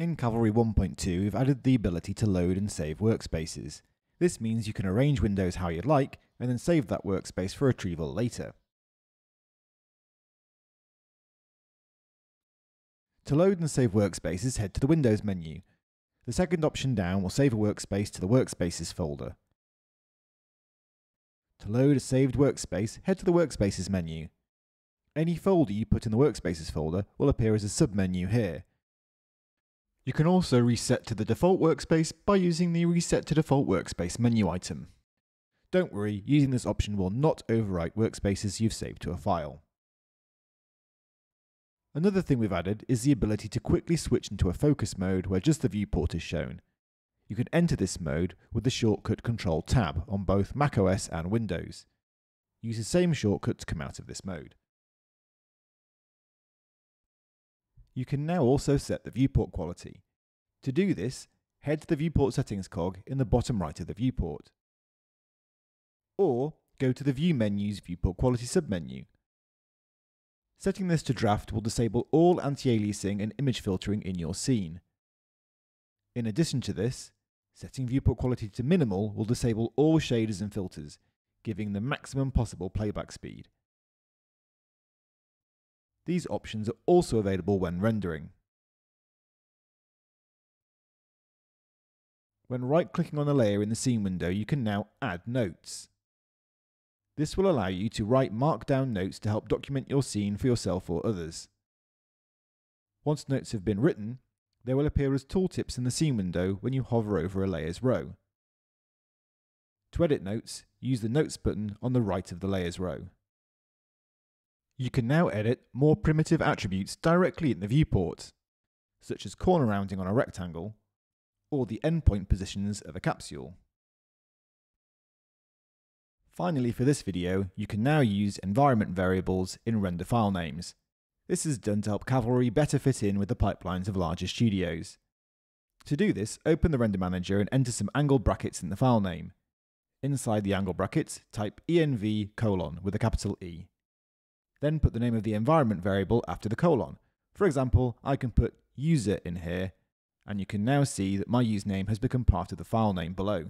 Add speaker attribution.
Speaker 1: In Cavalry 1.2, we've added the ability to load and save workspaces. This means you can arrange windows how you'd like, and then save that workspace for retrieval later. To load and save workspaces, head to the Windows menu. The second option down will save a workspace to the Workspaces folder. To load a saved workspace, head to the Workspaces menu. Any folder you put in the Workspaces folder will appear as a submenu here. You can also reset to the default workspace by using the Reset to Default Workspace menu item. Don't worry, using this option will not overwrite workspaces you've saved to a file. Another thing we've added is the ability to quickly switch into a focus mode where just the viewport is shown. You can enter this mode with the shortcut Control Tab on both macOS and Windows. Use the same shortcut to come out of this mode. You can now also set the viewport quality. To do this, head to the viewport settings cog in the bottom right of the viewport. Or go to the View menu's viewport quality submenu. Setting this to draft will disable all anti-aliasing and image filtering in your scene. In addition to this, setting viewport quality to minimal will disable all shaders and filters, giving the maximum possible playback speed. These options are also available when rendering. When right-clicking on a layer in the scene window, you can now add notes. This will allow you to write markdown notes to help document your scene for yourself or others. Once notes have been written, they will appear as tooltips in the scene window when you hover over a layers row. To edit notes, use the Notes button on the right of the layers row. You can now edit more primitive attributes directly in the viewport, such as corner rounding on a rectangle, or the endpoint positions of a capsule. Finally for this video, you can now use environment variables in render file names. This is done to help Cavalry better fit in with the pipelines of larger studios. To do this, open the render manager and enter some angle brackets in the file name. Inside the angle brackets, type env colon with a capital E. Then put the name of the environment variable after the colon. For example, I can put user in here, and you can now see that my username has become part of the file name below.